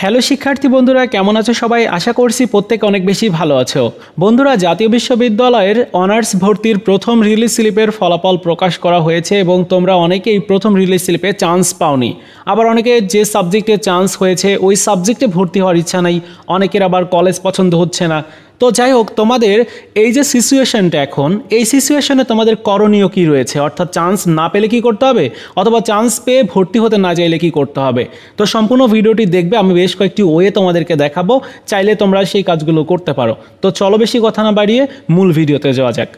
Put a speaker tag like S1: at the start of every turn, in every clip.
S1: Hello শিক্ষার্থী বন্ধুরা, কেমন আছো সবাই? আশা করছি প্রত্যেকে অনেক বেশি ভালো আছো। বন্ধুরা, জাতীয় বিশ্ববিদ্যালয়ের অনার্স ভর্তির প্রথম রিলিজ স্লিপের ফলাফল প্রকাশ করা হয়েছে এবং তোমরা অনেকেই প্রথম রিলিজ স্লিপে চান্স পাওনি। আবার অনেকে যে সাবজেক্টে চান্স হয়েছে, ওই সাবজেক্টে ভর্তি হওয়ার ইচ্ছা নাই, অনেকের আবার কলেজ পছন্দ হচ্ছে না। তো যাই হোক, তোমাদের এই যে সিচুয়েশনটা এখন, এই সিচুয়েশনে তোমাদের করণীয় কি রয়েছে? অর্থাৎ চান্স না পেলে কি করতে হবে? অথবা চান্স পেয়ে ভর্তি হতে না চাইলে কি করতে হবে? তো সম্পূর্ণ ভিডিওটি দেখবে, আমি বেশ কয়েকটি ওয়ে তোমাদেরকে দেখাবো, চাইলে তোমরা সেই কাজগুলো করতে পারো। তো চলো বেশি কথা না বাড়িয়ে মূল ভিডিওতে যাওয়া যাক।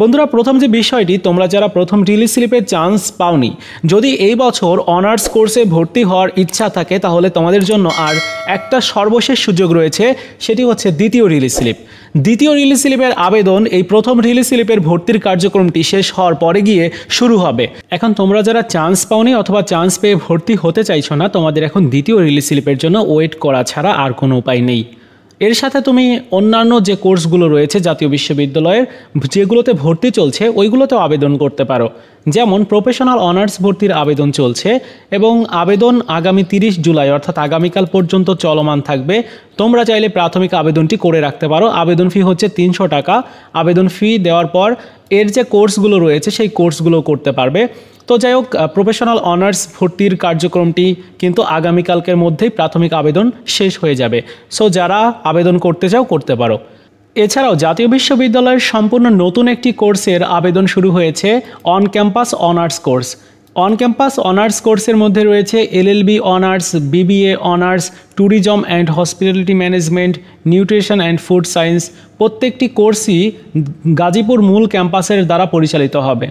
S1: বন্ধুরা, প্রথম যে বিষয়টি, তোমরা যারা প্রথম রিলিজ স্লিপের চান্স পাওনি, যদি এই বছর অনার্স কোর্সে ভর্তি হওয়ার ইচ্ছা থাকে, তাহলে তোমাদের জন্য আর একটা সর্বশেষ সুযোগ রয়েছে, সেটি হচ্ছে দ্বিতীয় রিলিজ স্লিপ দ্বিতীয় রিলিজ স্লিপের আবেদন, এই প্রথম রিলিজ স্লিপের ভর্তির কার্যক্রমটি শেষ হওয়ার পরে গিয়ে শুরু হবে। এখন তোমরা যারা চান্স পাওনি অথবা চান্স পেয়ে ভর্তি হতে চাইছো না, তোমাদের এখন দ্বিতীয় রিলিজ স্লিপের জন্য ওয়েট করা ছাড়া আর কোনো উপায় নেই। এর সাথে তুমি অন্যান্য যে কোর্সগুলো রয়েছে জাতীয় বিশ্ববিদ্যালয়ের, যেগুলোতে ভর্তি চলছে, ওইগুলোতেও আবেদন করতে পারো। যেমন প্রফেশনাল অনার্স ভর্তির আবেদন চলছে এবং আবেদন আগামী তিরিশ জুলাই, অর্থাৎ আগামীকাল পর্যন্ত চলমান থাকবে। তোমরা চাইলে প্রাথমিক আবেদনটি করে রাখতে পারো। আবেদন ফি হচ্ছে তিনশো টাকা। আবেদন ফি দেওয়ার পর এর যে কোর্সগুলো রয়েছে, সেই কোর্সগুলো করতে পারবে। তো যাই হোক প্রফেশনাল অনার্স ভর্তির কার্যক্রমটি কিন্তু আগামীকালকের মধ্যেই প্রাথমিক আবেদন শেষ হয়ে যাবে। সো যারা আবেদন করতে চাও, করতে পারো। এছাড়াও জাতীয় বিশ্ববিদ্যালয়ের সম্পূর্ণ নতুন একটি কোর্সের আবেদন শুরু হয়েছে on campus honours course on campus honours কোর্সের মধ্যে রয়েছে LLB honours BBA honours tourism and hospitality management nutrition and food science প্রত্যেকটি কোর্সই গাজীপুর মূল ক্যাম্পাসের দ্বারা পরিচালিত হবে।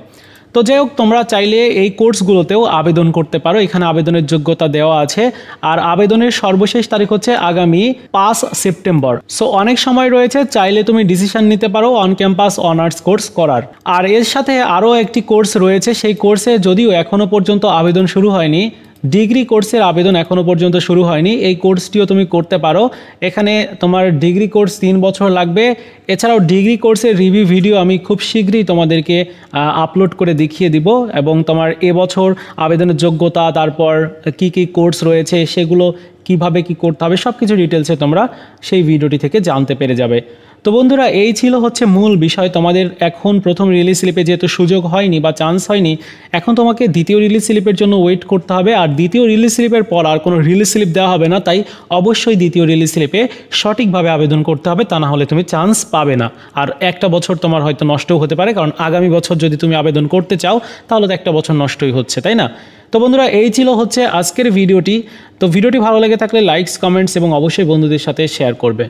S1: তো যাই হোক, তোমরা চাইলে এই কোর্সগুলোতেও আবেদন করতে পারো। এখানে আবেদনের যোগ্যতা দেওয়া আছে। আর আবেদনের সর্বশেষ তারিখ হচ্ছে আগামী পাঁচ সেপ্টেম্বর। সো অনেক সময় রয়েছে, চাইলে তুমি ডিসিশন নিতে পারো অন ক্যাম্পাস অনার্স কোর্স করার। আর এর সাথে আরও একটি কোর্স রয়েছে। সেই কোর্সে যদিও এখনও পর্যন্ত আবেদন শুরু হয়নি ডিগ্রি কোর্সের আবেদন এখনও পর্যন্ত শুরু হয়নি। এই কোর্সটিও তুমি করতে পারো। এখানে তোমার ডিগ্রি কোর্স তিন বছর লাগবে। এছাড়াও ডিগ্রি কোর্সের রিভিউ ভিডিও আমি খুব শীঘ্রই তোমাদেরকে আপলোড করে দেখিয়ে দিব এবং তোমার এবছর আবেদনের যোগ্যতা, তারপর কি কি কোর্স রয়েছে, সেগুলো কীভাবে কি করতে হবে সব কিছু ডিটেলসে তোমরা সেই ভিডিওটি থেকে জানতে পেরে যাবে। তো বন্ধুরা, এই ছিল হচ্ছে মূল বিষয়। তোমাদের এখন প্রথম রিলিজ স্লিপে যেহেতু সুযোগ হয়নি বা চান্স হয়নি, এখন তোমাকে দ্বিতীয় রিলিজ স্লিপের জন্য ওয়েট করতে হবে। আর দ্বিতীয় রিলিজ স্লিপের পর আর কোনো রিলিজ স্লিপ দেওয়া হবে না, তাই অবশ্যই দ্বিতীয় রিলিজ স্লিপে সঠিকভাবে আবেদন করতে হবে, তা না হলে তুমি চান্স পাবে না। আর একটা বছর তোমার হয়তো নষ্টও হতে পারে, কারণ আগামী বছর যদি তুমি আবেদন করতে চাও, তাহলে তো একটা বছর নষ্টই হচ্ছে, তাই না? তো বন্ধুরা, এই ছিল হচ্ছে আজকের ভিডিওটি তো ভিডিওটি ভালো লেগে থাকলে লাইকস কমেন্টস এবং অবশ্যই বন্ধুদের সাথে শেয়ার করবে।